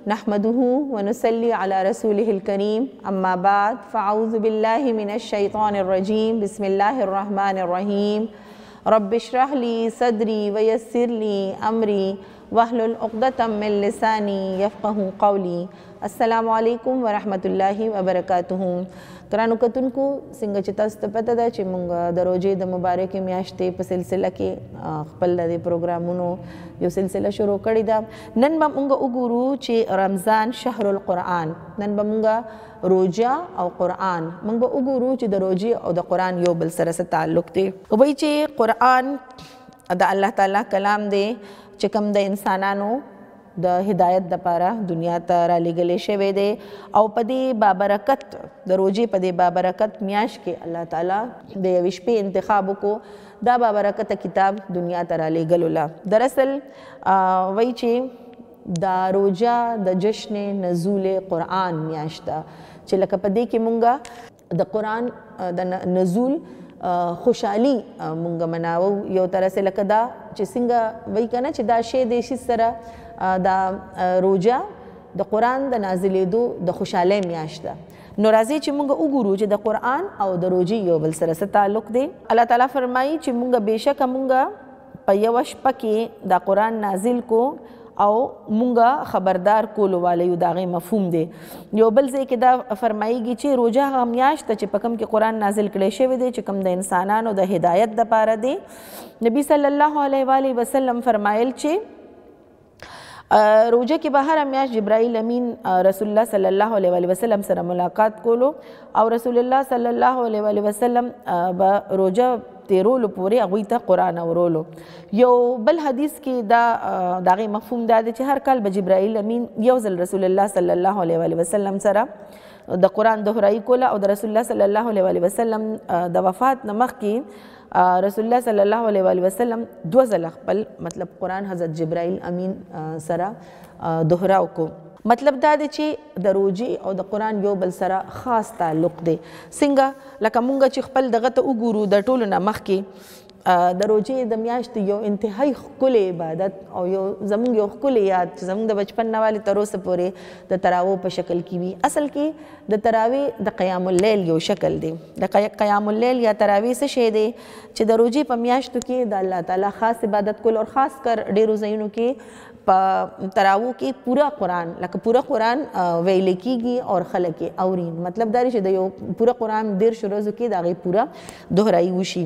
نحمده ونصلي على رسوله الكريم اما بعد فاعوذ بالله من الشيطان الرجيم بسم الله الرحمن الرحيم رب اشرح لي صدري ويسر لي امري واحلل عقدة من لساني يفقه قولي السلام علیکم ورحمت الله وبرکاته کرانو کتونکو څنګه چې تاسو ته پته ده چې موږ د روزې د مبارکې میاشتې په سلسله کې خپل د پروګرامونو یو سلسله شروع کړې ده نن به مونږ وګورو چې رمضان شهر القرآن نن به مونږ روجا او قرآن مونږ به وګورو چې د روجي او د قرآن یو بل سره څه تعلق دی وایي چې قرآن د الله تعالی کلام دی چې کوم د انسانانو د هدایت د پاره دنیا ته را لګلې شوی دی او په دې بابرکت د روزي په دې بابرکت میاش کې الله تعالی د یوې شپې انتخاب کو دا بابرکته کتاب دنیا ته رالیږل الله درصل وای چی دا روژه د جشن نزول قرآن میاشت ده چې لکه په دې کې مونږ د قرآن د نزول خوشحالي مونږ مناو یو تر سره لکه دا چې څنګه وای کنه چې دا شی د شي سره دا روژه د قرآن د نازلېدو د خوشحالۍ میاشت ده نو راځئ چې موږ وګورو چې د قرآن او د روژې یو بل سره څه تعلق دی. الله تعالی فرمایي چې موږ بېشکه موږ په یوه شپه کې دا قرآن نازل کړو او موږ خبردار کولو واله یو د هغې مفهوم دی. یو بل ځای کې دا فرمایږي چې روژه هغه میاشت ده چې په کوم کې قرآن نازل کړی شوی دی چې کوم د انسانانو د هدایت دپاره دی. نبي صلی الله علیه وآله وسلم فرمایل چې روجه کې به هر میاش جبرائیل امین رسول الله صلی الله علیه و وسلم سره ملاقات کولو او رسول الله صلی الله علیه و وسلم به روجه تیرولو پورې هغوی ته قرآن اورولو یو بل حدیث کې دا دغه مفهوم دا دی چې هر کال به جبرائیل امین یو ځل رسول الله صلی الله علیه و وسلم سره د قرآن دهرایي کوله او د رسول الله صلی الله علیه و وسلم د وفات نه مخکې رسول الله صلی الله علیه و علیه وسلم دو ځله خپل مطلب قران حضرت جبرائیل امین سره دوهراو کو مطلب دا دی چې د روجي او د قران یو بل سره خاص تعلق دی څنګه لکه مونږ چې خپل دغه ته وګورو د ټولو نه مخکې د روجې د میاشتې یو انتهایی ښکلی عبادت او یو زمونږ یو ښکلی یاد چې زمونږ د بچپن نه والي تر اوسه پورې د تراوو په شکل کې وي اصل کې د تراوی د قیام اللیل یو شکل دی د قیام اللیل یا تراوی څه شی دی چې د روزي په میاشتو کې د الله تعالی خاص عبادت کول او خاص کر ډیرو ځایونو کې په تراوو کې پورا قران لکه پورا قران ویل کیږي او خلک اورین مطلب دا چې د یو پورا قران ډیر شروع کې دا غي پورا دوهرایي وشي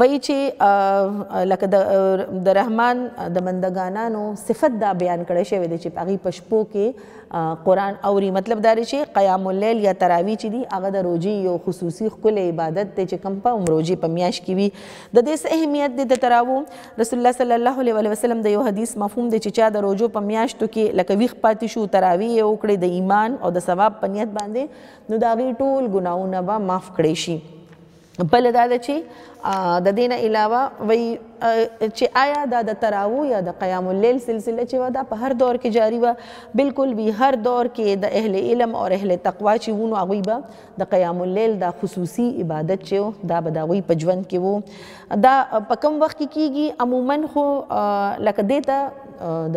وایي چې لکه د د رحمان د بندګانانو صفت دا بیان کړی شوی دی چې هغه په شپو کې قران اوري مطلب دا دی چې قیام الليل یا تراوی چې دی هغه د روزي یو خصوصي خپل عبادت دی چې کم په عمروجي په میاش کې وي د دې څه اهمیت دی د تراو رسول الله صلی الله علیه و وسلم د یو حدیث مفهوم دی چې چا د روزو په میاشتو کې لکه ویخ پاتې شو تراوی یې وکړي د ایمان او د ثواب په نیت باندې نو دا غي ټول ګناونه به معاف کړي شي بله دا ده چې د دې نه علاوه وایي چې آیا دا د تراوو یا د قیام اللیل سلسله چې وه دا په هر دور کې جاری وه بالکل وی هر دور کې د اهل علم او اهل تقوا چې وونو هغوی به د قیام اللیل دا خصوصي عبادت چې دا به د هغوی په ژوند کې وو دا په کم وخت کې کیږي عموما خو لکه دې ته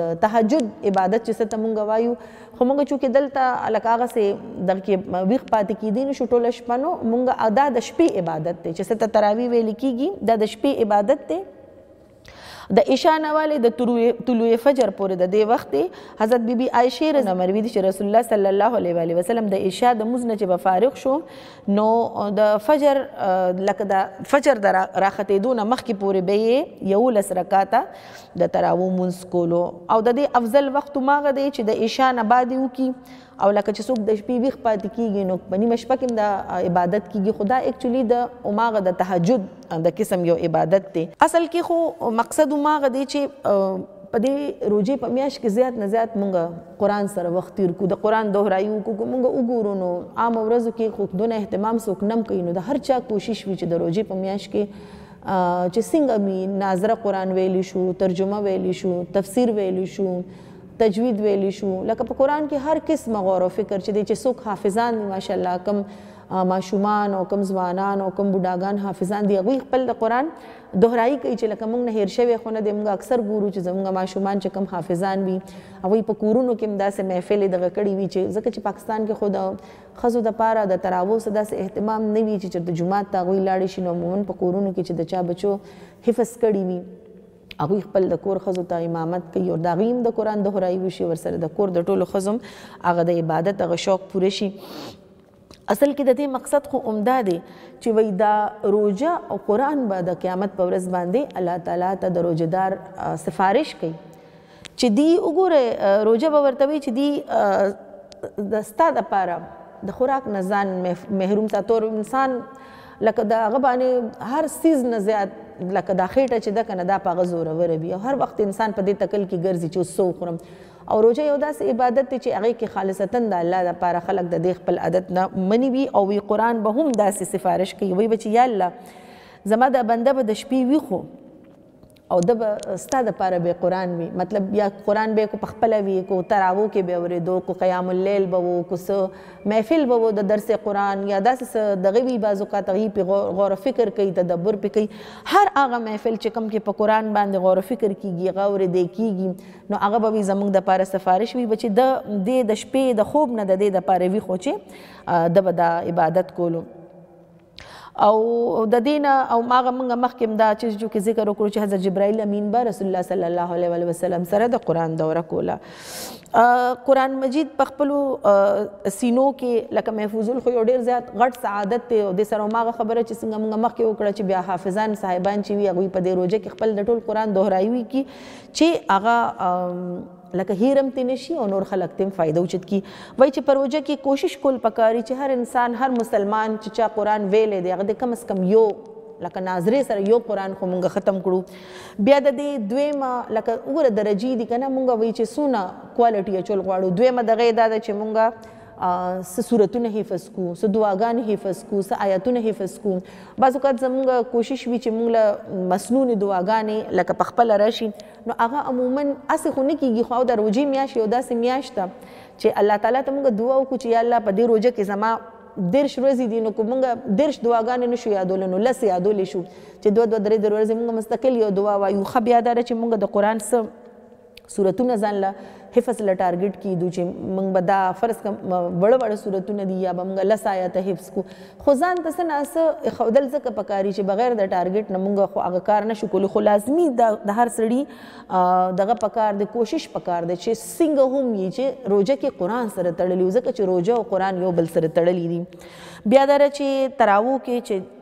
د تهجد عبادت چې څه ته مونږ وایو خو موږ چونکې دلته لکه هغسې دغه کې ویښ پاتې کېدی نه شو ټوله شپه نو موږ او دا د شپې عبادت دی چې څه ته تراویح ویل کېږي دا د شپې عبادت دی د عشاء نه والي د طلوع فجر پورې د دې وخت دی حضرت بیبي بی عائشه رضی الله مروي چې رسول الله صلی الله علیه و وسلم د عشاء د مزنه چې به فارغ شو نو د فجر لکه د فجر د راختېدو نه مخکې پورې به یې یولس رکعته د تراوو مونځ کولو او د دې افضل وخت هماغه دی چې د عشا نه بعد یې وکړي او لکه چې څوک د شپې ویښ پاتې کېږي نو په نیمه شپه کې هم د عبادت کېږي خو دا اکچولي د هماغه د تهجد د قسم یو عبادت دی اصل کې خو مقصد هماغه دی چې په دې روژې په میاشت کې زیات نه زیات مونږ قران سره وخت تیر کو د قران دوهرای وکو کو مونږ وګورو نو عام ورځو کې خو دونه اهتمام سوک نم کوي نو د هر چا کوشش وی چې د روزي په میاش کې چې څنګه می ناظره قران ویلی شو ترجمه ویلی شو تفسیر ویلی شو تجوید ویلی شو لکه په قران کې هر قسم غور او فکر چې دی چې څوک حافظان دي ماشاءالله کم ماشومان او کم ځوانان او کم بډاګان حافظان دي هغوی خپل د قرآن دوهرایي کوي چې لکه موږ نه هیر شوی خو نه دی موږ اکثر ګورو چې زموږ ماشومان چې کم حافظان وي هغوی په کورونو کې هم داسې محفلې دغه کړې وي چې ځکه چې پاکستان کې خو د ښځو دپاره د تراوو څه داسې اهتمام نه وي چې چېرته جومات ته هغوی لاړې شي نو عموماً په کورونو کې چې د چا بچو حفظ کړي وي هغوی خپل د کور ښځو ته امامت کوي او د هغوی هم د قرآن دهرایي وشي ورسره د کور د ټولو ښځو هم هغه د عبادت هغه شوق پوره شي اصل کې د دې مقصد خو همدا دی چې وایي دا روژه او قرآن به د قیامت په ورځ باندې الله تعالی ته د روژه دار سفارش کوي چې دی وګوره روژه به ورته وایي چې دی د ستا دپاره د خوراک نه ځان محروم ساتو انسان لکه د هغه باندې هر څیز نه زیات لکه دا خېټه چې ده که نه دا په هغه زوروره وي او هر وخت انسان په دې تکل کې ګرځي چې اوس څه وخورم او روژه یو داسې عبادت دی چې هغې کې خالصتاً د الله لپاره خلک د دې خپل عادت نه مني وي او وي قرآن به هم داسې سفارش کوي وي به چې یا الله زما دا بنده به د شپې وي خو او د به ستا د پاره به قران وي مطلب یا قران به کو پخپل وي کو تراو کې به اوریدو کو قیام الليل به وو کو سو محفل به وو د درس قران یا داسې دغه وی بازو کا تغي په غور فکر کوي تدبر پکې هر هغه محفل چې کم کې په قران باندې غور فکر کیږي غور دې کیږي نو هغه به وي زموږ د پاره سفارش وي بچي د دې د شپې د خوب نه د دې د پاره وي خو چې د به دا عبادت کولو او د دین او ماغه موږ مخکې دا چې جو کې ذکر وکړو چې حضرت جبرائیل امین به رسول الله صلی الله علیه وسلم سره د قران دوره کوله قران مجید په خپل سینو کې لکه محفوظ الخو یو ډیر زیات غټ سعادت ته او د سره ماغه خبره چې څنګه موږ مخکې وکړه چې بیا حافظان صاحبان چې وی هغه په دې روزه کې خپل د ټول قران دوهرایوي کې چي هغه لکه هير هم تي نشي او نور خلک تيم فايده اوچت کي وايي چي پروژه کي کوشش کول پکاري چي هر انسان هر مسلمان چي چا قران ويلي دي هغه دي کم از کم يو لکه ناظري سره يو قران خو مونږ ختم کړو بيا د دي دويمه لکه وګوره درجي دي کنه مونږ وي چي سونه کوالټي اچول غواړو دويمه دغه دا ده چي مونږ څه سورتونه حفظ کو څه دعاګانې حفظ کو څه آیاتونه حفظ کو بعض اوقات زمونږ کوشش وي چې مونږ له مسنونې دعاګانې لکه په خپله راشي نو هغه عموما هسې خو نه کېږي خو او د روژې میاشت یو داسې میاشت ده چې الله تعالی ته مونږ دعا وکړو چې یا الله په دې روژه کې زما دېرش ورځې دي نو که مونږ دېرش دعاګانې نه شو یادولی نو لس یادولی شو چې دوه دوه درې درې ورځې مونږ مستقل یو دعا وایو ښه بیا دا ده چې مونږ د قرآن څه سورتونه ځان له حفظ له ټارګټ کیدو چې موږ به دا فرض کم وړه وړه سورتونه دي یا به موږ لس آیاته حفظ کو خو ځان ته څه نه څه ایښودل ځکه پکاري چې بغیر د ټارګټ نه موږ خو هغه کار نه شو کولی خو لازمي د هر سړي دغه پکار د کوشش پکار دی چې څنګه هم یې چې روژه کې قرآن سره تړلی ځکه چې روژه او قرآن یو بل سره تړلی دي بیا دا چې تراوو کې چې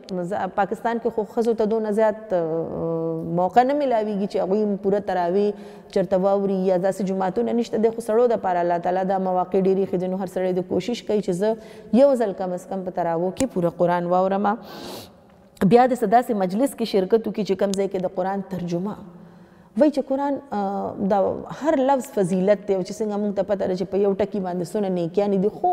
پاکستان کې خو ښځو ته دونه زیات موقع نه ملاویږي چې هغوی هم پوره تراویح چرته واوري یا داسې جماعتونه نشته دی خو سړو لپاره الله تعالی دا مواقع ډیرې ایښې دي نو هر سړی دې کوشش کوي چې زه یو ځل کم از کم په تراوح کې پوره قرآن واورم بیا د څه داسې مجلس کې شرکت وکړي چې کوم ځای کې د قرآن ترجمه وایي چې قرآن د هر لفظ فضیلت دی او چې څنګه موږ ته پته ده چې په یو ټکي باندې څونه نیکیانې دي خو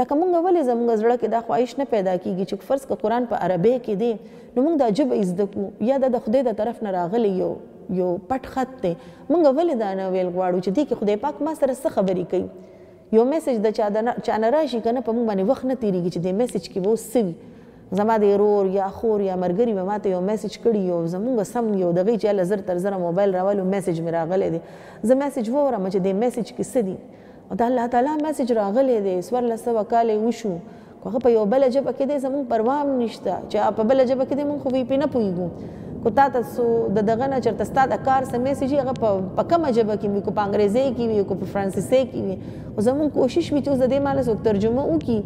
لکه موږ ولې زموږ زړه کې دا خواهش نه پیدا کیږي چې فرض که قرآن په عربی کې دی نو موږ دا ژبه زده کړو یا دا د خدای د طرف نه راغلی یو یو پټ خط دی موږ ولې دا نه ویل غواړو چې دې کې خدای پاک ما سره څه خبرې کوي یو میسج د چا د چا نه راشي کنه په موږ باندې وخت نه تیریږي چې دې میسج کې به اوس څه وي زما د رور یا خور یا مرګري به ماته یو میسج کړي یو زموږ سم یو دغه چې الله زر تر زر موبایل راوالو میسج مې راغلی دی زه میسج وورم چې دې میسج کې څه دي او د الله تعالی میسج راغلی دی سوار لسوه کاله وشو که هغه په یوه بله ژبه کې دی زمونږ پروا هم نشته چې هغه په بله ژبه کې دی مونږ خو وی پې نه پوهیږو کو تا ته څو د دغه نه چرته ستا د کار څه میسج وي هغه په کومه ژبه کې وي کو په انګریزۍ کې وي کو په فرانسیسۍ کې وي خو زمونږ کوشش وي چې اوس د دې معنی څوک ترجمه وکړي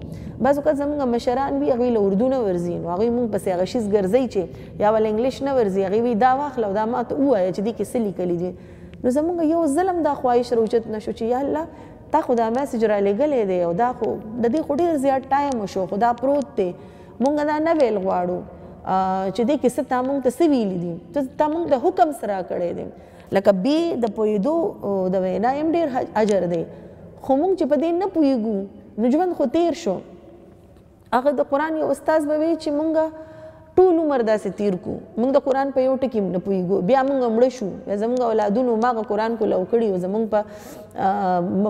بعض اوقات زمونږ مشران وي هغوی له اردو نه ورځي نو هغوی مونږ پسې هغه شیز ګرځوي چې یا ول انګلیش نه ورځي هغوی وي دا واخله او دا ماته ووایه چې دې کې څه لیکلي دي نو زمونږ یو ظلم دا خواهش روچت نشو چې یا الله تا خو دا میسج رالیږلی دی او دا خو د دې خو ډیر زیات ټایم وشو خو دا پروت دی مونږ دا نه ویل غواړو چې دې کې څه تا مونږ ته څه ویلي دي ته تا مونږ ته حکم څه راکړی دی لکه بې د پوهېدو د وینا هم ډیر اجر دی خو مونږ چې په دې نه پوهېږو نو ژوند خو تیر شو هغه د قرآن یو استاد به وي چې مونږ ټول عمر داسې تیر کو مونږ د قرآن په یو ټکي نه پوهیږو بیا مونږ مړه شو بیا زمونږ اولادونو ماغه قرآن کو لو کړي او زمونږ په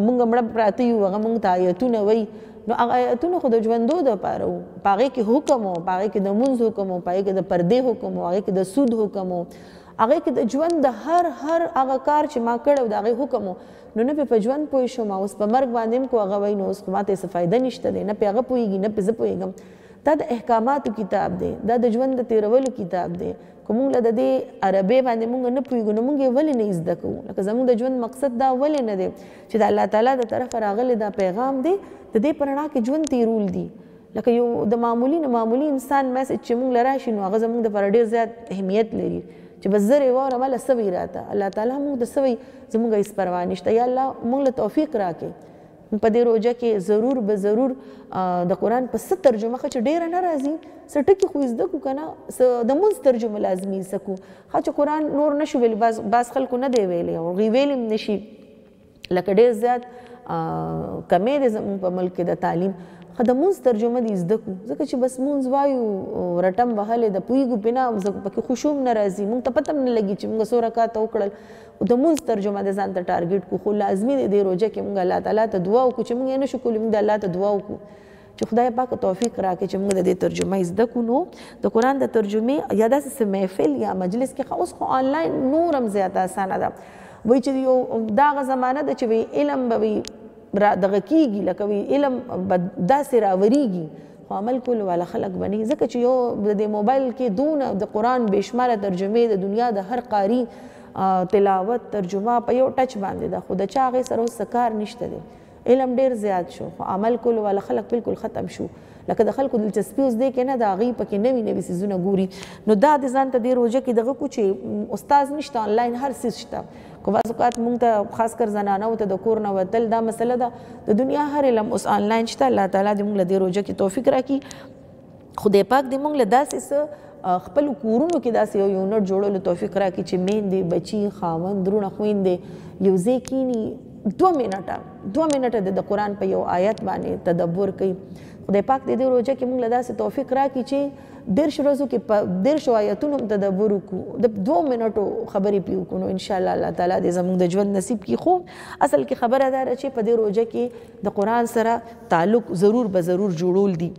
مونږ مړه پراته یو هغه مونږ ته آیتونه وایي نو هغه آیتونه خو د ژوندو د پاره وو په هغې کې حکم و په هغې کې د مونځ حکم و په هغې کې د پردې حکم و هغې کې د سود حکم و هغې کې د ژوند د هر هر هغه کار چې ما کړی و د هغې حکم و نو نه پې په ژوند پوه شوم او اوس په مرګ باندې هم که هغه وایي نو اوس خو ماته څه فایده نشته دی، نه پې هغه پوهېږي نه پې زه پوهېږم. دا د احکاماتو کتاب دی، دا د ژوند د تېرولو کتاب دی، که موږ له ددې عربې باندې موږ نه پوهېږو نو موږ یې ولې نه زده کوو؟ لکه زموږ د ژوند مقصد دا ولې نه دی چې د الله تعالی د طرفه راغلی دا پیغام دی ددې په رڼا کې ژوند تېرول دي، لکه یو د معمولي نه معمولي انسان میسج چې موږ له راشي نو هغه زموږ لپاره ډېر زیات اهمیت لري چې بس زر یې واورم الله څه وي راته الله تعالی موږ ته څه وایي زموږ هېڅ پروا نشته یا الله موږ له توفیق راکړي موږ په دې روژه کې ضرور به ضرور د قرآن په څه ترجمه ښه چې ډېره نه راځي څه ټکي خو زده کړو که نه څه د مونځ ترجمه لازمي زده کړو ښه چې قرآن نور نه شو ویلی بعض خلکو نه دی ویلی او هغوی ویلی هم نه شي لکه ډېر زیات کمی دی زموږ په ملک کې د تعلیم خه د مونځ ترجمه دې زده کو ځکه چې بس مونځ وایو رټم وهلې د پویګو بنا زکه پکې خشوم نه راځي مونږ ته پتم نه لګي چې مونږ سو رکعات وکړل او د مونځ ترجمه دې ځان ته ټارګټ کو خو لازمي دې دې روزه کې مونږ الله تعالی ته دعا وکړو چې مونږ نه شو کولی مونږ الله ته دعا وکړو چې خدای پاک توفیق راکړي چې موږ د دې ترجمه زده کو نو د قران د ترجمه یا د څه محفل یا مجلس کې اوس خو آنلاین نورم زیات اسانه ده وای چې یو دا غ زمانہ د چې وی علم به وی را دغه کیږي لکه وی علم داسې راوريږي خو عمل کول والا خلک بني ځکه چې یو د موبایل کې دون د قران بشمار ترجمه د دنیا د هر قاری تلاوت ترجمه په یو ټچ باندې ده خو د چاغه سره سکار نشته دی علم ډیر زیات شو خو عمل کولو والا خلک بلکل ختم شو لکه د خلکو دلچسپي اوس دې کې نه ده هغوی پکې نوي نوي څیزونه ګوري نو دا دې ځان ته دې روژه کې دغه کو چې استاد نشته انلاین هر څیز شته خو بعض اوقات موږ ته خاص کر زنانو ته د کور نه وتل دا مسله ده د دنیا هر علم اوس انلاین شته الله تعالی دې موږ له دې روژه کې توفیق راکړي خدای پاک دې موږ له داسې څه خپل کورونو کې داسې یو یونټ جوړولو توفیق راکړي چې میندې بچي خاوند درونه خویندې یو ځای کینی دوه منټه دوه منټه د قرآن په یو آیت باندې تدبر کوي خدای پاک دې دې روزه کې موږ له داسې توفیق راکړي چې ډېر شو ورځو کې په ډېر شو آیتونو هم تدبر وکړو د دوه منټو خبرې پی وکړو نو ان شاء الله الله تعالی دې زموږ د ژوند نصیب کړي خو اصل کې خبره ده چې په دې روزه کې د قرآن سره تعلق ضرور به ضرور جوړول دي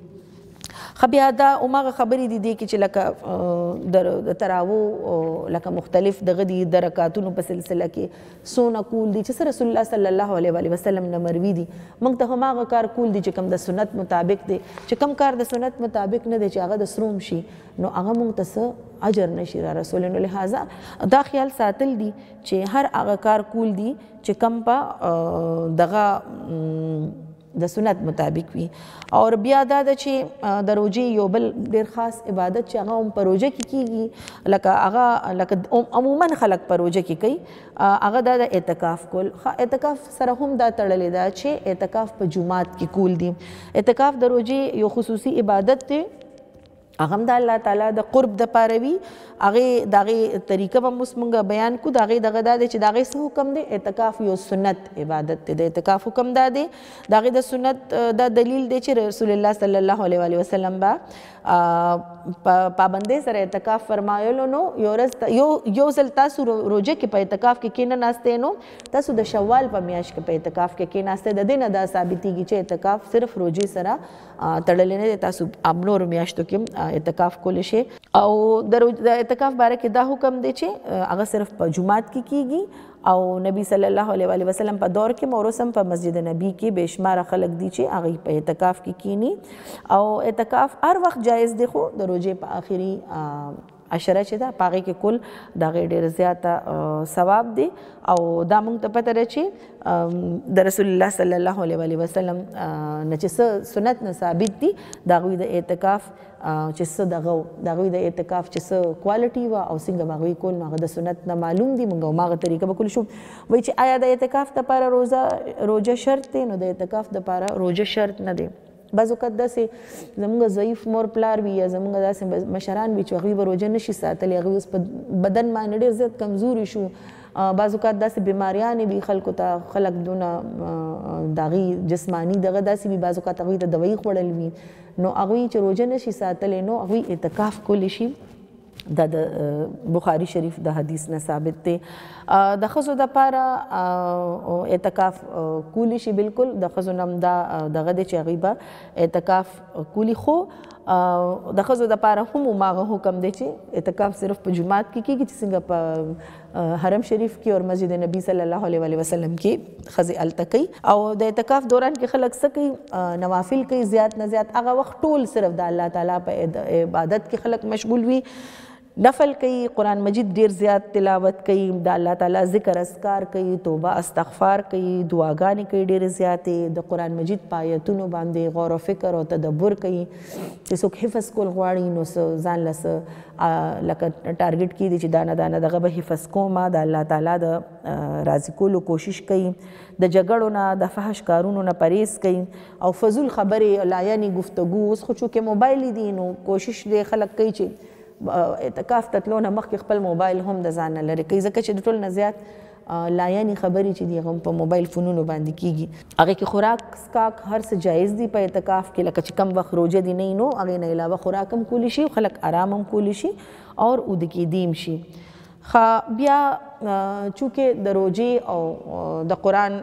خه بیا دا هماغه خبرې دي دې کې چې لکه د تراوو لکه مختلف دغه دي د رکعتونو په سلسله کې سونه کول دي چې رسول الله صلی الله علیه و علیه وسلم نه مروي دي موږ ته هماغه کار کول دي چې کم د سنت مطابق دي چې کم کار د سنت مطابق نه دي چې هغه د سروم شي نو هغه موږ ته څه اجر نشي را رسول نو لهدا دا خیال ساتل دي چې هر هغه کار کول دي چې کم په دغه د سنت مطابق وي او بیا دا ده چې د روژې یو بل ډیر خاص عبادت چې هغه هم په روژه کې کیږي لکه هغه لکه عموما خلک په روژه کې کوي هغه دا د اعتکاف کول اعتکاف سره هم دا تړلې ده چې اعتکاف په جمعات کې کول دي اعتکاف د روژې یو خصوصي عبادت دی هغه هم د الله تعالی د قرب د پاره وي هغه د هغه طریقه به اوس مونږ بیان کو د هغه دغه دا دی چې د هغه څه حکم دی اعتکاف یو سنت عبادت دی د اعتکاف حکم دا دی د هغه د سنت دا دلیل دی چې رسول الله صلی الله علیه و علیه وسلم با پابندې سره اعتکاف فرمایلو نو یو ورځ یو یو ځل تاسو روزه کې په اعتکاف کې کینه ناشته نو تاسو د شوال په میاشت کې په اعتکاف کې کینه ناشته د دې نه دا ثابتېږي چې اعتکاف صرف روزي سره تړلې نه ده تاسو اب نور میاشتو کې اعتکاف کولی شئ او د اعتکاف باره کې دا حکم دی چې هغه صرف په جمعات کې کی کیږي او نبی صلی الله علیه و علیه وسلم په دور کې مورسم په مسجد نبی کې بشمار خلک دي چې هغه په اعتکاف کې کی کینی او اعتکاف هر وخت جایز دی خو د روزې په آخري عشره چې ده په هغې کې کول د هغې ډېر زیاته ثواب دی او دا موږ ته پته ده چې د رسول الله صلی الله علیه و وسلم نه چې څه سنت نه ثابت دي د هغوی د اعتکاف چې څه دغه د هغوی د اعتکاف چې څه کوالټي وه او څنګه به هغوی کول نو هغه د سنت نه معلوم دي موږ هماغه طریقه به کول شو وایي چې آیا د اعتکاف دپاره روزه روژه شرط دی نو د اعتکاف دپاره روژه شرط نه دی بعض اوقات داسې زموږ ضعیف مور پلار وي یا زموږ داسې مشران وي چې هغوی به روژه نشي ساتلی هغوی اوس په بدن باندې ډېر زیات کمزوري شو بعض اوقات داسې بیماریانې وي خلکو ته خلک دونه د هغوی جسماني دغه داسې وي بعض اوقات هغوی ته دوایي خوړل وي نو هغوی چې روژه نشي ساتلی نو هغوی اعتکاف کولی شي دا د بخاری شریف د حدیث نه ثابت دی د خزو د پاره اعتکاف کولی شي بالکل د خزو نم دا دغه د چغیبه اعتکاف کولی خو د خزو د پاره هم ماغه حکم دی چې اعتکاف صرف په جمعات کې کیږي چې څنګه په حرم شریف کې او مسجد نبی صلی الله علیه و علیه وسلم کې خزي الته کوي او د اعتکاف دوران کې خلک څه کوي نوافل کوي زیات نه زیات هغه وخت ټول صرف د الله تعالی په عبادت کې خلک مشغول وي نفل کوي قران مجید ډیر زیات تلاوت کوي د الله تعالی ذکر اسکار کوي توبه استغفار کوي دعاګانې کوي ډیر زیاتې د قران مجید پایتونو باندې غور او فکر او تدبر کوي چې څوک حفظ کول غواړي نو ځان لسه لکه ټارګټ کیدی چی دانه دانه دغه به حفظ کوم د الله تعالی د راضی کولو کوشش کوي د جګړو نه د فحش کارونو نه پریز کوي او فضول خبری لایعنی ګفتګو اوس خو چونکه موبایل دی نو کوشش دی خلک کوي چی اعتکاف ته تلو نه مخکی خپل موبایل هم د ځان نه لری کوي ځکه چی د ټول نه زیات لایاني خبرې چې دي هغه په موبایل فونونو باندې کیږي هغه کې خوراک سکاک هر څه جایز دي په اعتکاف کې لکه چې کم وخت روزه دي نه نو هغه نه علاوه خوراک هم کولی شي خلک آرام هم کولی شي او د کې دیم شي خا بیا چونکه د روزي او د قران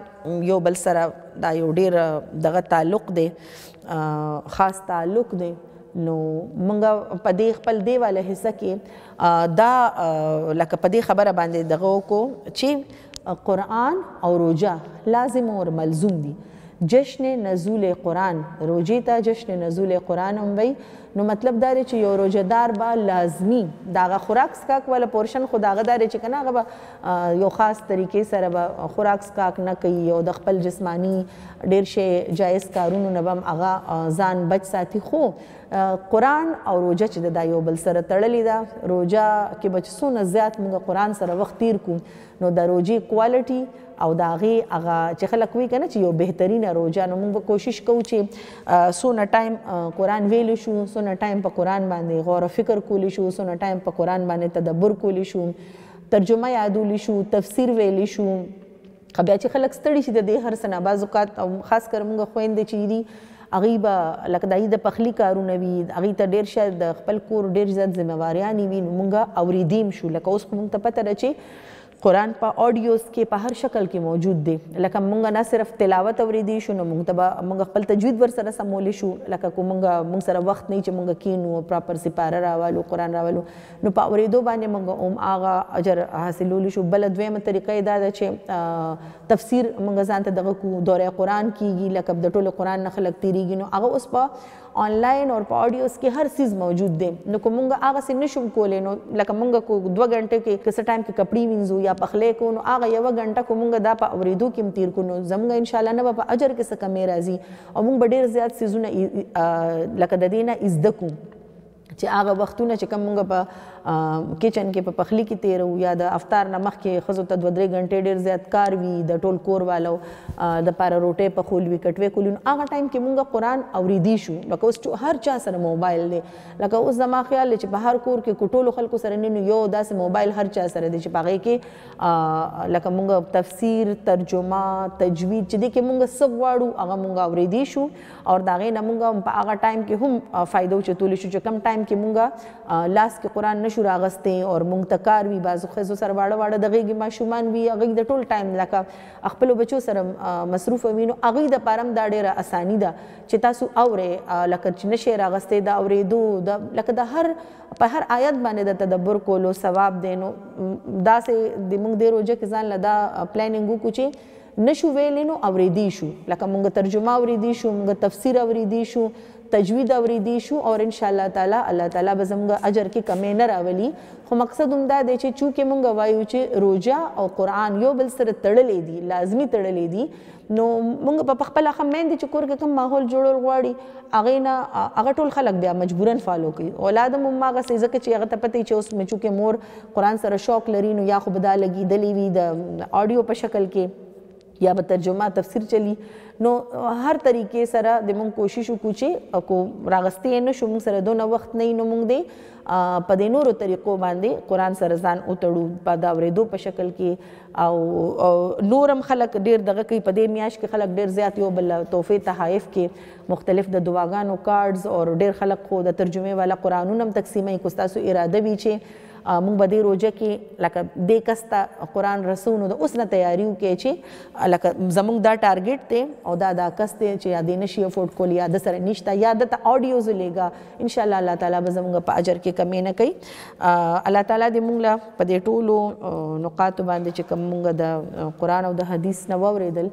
یو بل سره دا یو ډیر دغه تعلق دی خاص تعلق دی نو موږ په دې خپل دیواله حصہ کې دا لکه په دې خبره باندې دغه وکړو چې قرآن او روژه لازم او ملزوم دي جشن نزول قرآن روژې ته جشن نزول قرآن هم وایي نو مطلب دا دی چې یو روژه دار به لازمي د هغه خوراک څښاک والا پورشن خو د هغه دا دی چې که نه هغه به یو خاص طریقې سره به خوراک څښاک نه کوي او د خپل جسماني ډېر شی جایز کارونو نه به هم هغه ځان بچ ساتي خو قران او روژه چې د دا یو بل سره تړلې ده روژه کې به چې څونه زیات موږ قران سره وخت تیر کو نو د روژې کوالټي او دا غي هغه چې خلک وی کنه چې یو بهترینه روژه نو موږ کوشش کوو چې سونه ټایم قران ویل شو سونه ټایم په قران باندې غور او فکر کول شو سونه ټایم په قران باندې تدبر کول شو ترجمه یادول شو تفسیر ویل شو خو بیا چې خلک ستړي شي د دې هر څه نه بعض اوقات او خاص کر موږ خویندې چې دي هغوی به لکه دایي د پخلي کارونه وي هغوی ته ډېر شاید د خپل کور ډېر زیات ذمهواریانې وي نو موږ اورېدی هم شو لکه اوس خو موږ ته پته ده چې قرآن په آډیوز کې په هر شکل کې موجود دی لکه موږ نه صرف تلاوت اورېدی شو نو موږ ته به موږ خپل تجوید ورسره سمولی شو لکه که موږ موږ سره وخت نه چې موږ کینو پراپر سپاره راوالو قرآن راوالو نو په اورېدو باندې موږ هم هغه اجر حاصلولی شو بله دویمه طریقه یې دا ده چې تفسیر موږ ځان ته دغه کو دوره قرآن کیږي لکه د ټولو قرآن نه خلک تیریږي نو هغه اوس په آنلاین او په آډیوز کې هر څیز موجود دی نو که موږ هغه څه نشم کولی نو لکه موږ کو دوه ګنټه کې که څه ټایم کې کپړی وینځو یا پخلی کو نو هغه یوه ګنټه کو موږ دا په اورېدو کې هم تیر کو نو زموږ ان شاء الله نه به په اجر کې څه کمی راځي او موږ به ډیر زیات څیزونه لکه د دې نه زده کو. چې هغه وختونه چې کوم موږ په کچن کې په پخلی کې تیرو یا د افطار نه مخکې ښځو ته دوه درې غنټې ډېر زیات کار وي د ټول کور والو د پاره روټۍ پخول وي کټوې کول نو هغه ټایم کې موږ قرآن اوریدی شو لکه اوس چې هر چا سره موبایل دی لکه اوس زما خیال دی چې په هر کور کې ټولو خلکو سره نه نو یو داسې موبایل هر چا سره دی چې په هغې کې لکه موږ تفسیر ترجمه تجوید چې دې کې موږ څه غواړو هغه موږ اوریدی شو او د هغې نه مونږ هم په هغه ټایم کې هم فایده اوچتولی شو چې کم ټایم کې مونږ لاس کې قرآن نشو راغستی او مونږ ته کار وي بعضو ښځو سره واړه واړه د غېږې ماشومان وي هغوی د ټول ټایم لکه خپلو بچو سره مصروف وي نو هغوی دپاره هم دا ډېره اساني ده چې تاسو اورئ لکه چې نشئ راغستی د اورېدو د لکه د هر په هر آیت باندې د تدبر کولو ثواب دی نو داسې د مونږ دې روژه کې ځان له دا پلاننګ وکړو چې نه شو ویلی نو اوریدی شو لکه مونږ ترجمه اوریدی شو مونږ تفسیر اوریدی شو تجوید اوریدی شو اور ان شاءالله تعالی الله تعالی به زمونږ اجر کی کمی نه راولی خو مقصد همدا دی چی چونکی مونږ وایو چی روژه او قرآن یو بل سره تړلی دی لازمی تړلی دی نو مونږ په پخپله ښه میندی چی کور کی کوم ماحول جوړول غواړی هغه نه هغه ټول خلک بیا مجبورا فالو کوي اولاد هم هماغسی ځکه چی هغه ته پته وی چی اوس مې چونکی مور قران سره شوق لري نو یا خو به دا لګیدلی وي د آډیو په شکل کې یا به ترجمه تفسیر چلی نو هر طریقې سره د مونږ کوشش وکړو چې کو راغستې نه شو مونږ سره دونه وخت نه نو مونږ دې په دې نورو طریقو باندې قران سره ځان وتړو په دا ورېدو په شکل کې او نورم خلک ډیر دغه کوي په دې میاش کې خلک ډیر زیات یو بل توفه تحائف کې مختلف د دعاګانو کارډز او ډېر خلک خو د ترجمې والا قرآنونه هم تقسیموي که ستاسو اراده وي چې موږ به دې روژه کې لکه دې کس ته قرآن رسو نو د اوس نه تیاری وکړئ چې لکه زموږ دا ټارګیټ دی او دا دا کس دی چې یا دې نه شي افورډ کولی یا د سره نشته یا ده ته آډیوز ولیږه انشاءالله الله تعالی به زموږ په اجر کې کمی نه کوي الله تعالی دې موږ له په دې ټولو نقاطو باندې چې کوم موږ د قرآن او د حدیث نه واورېدل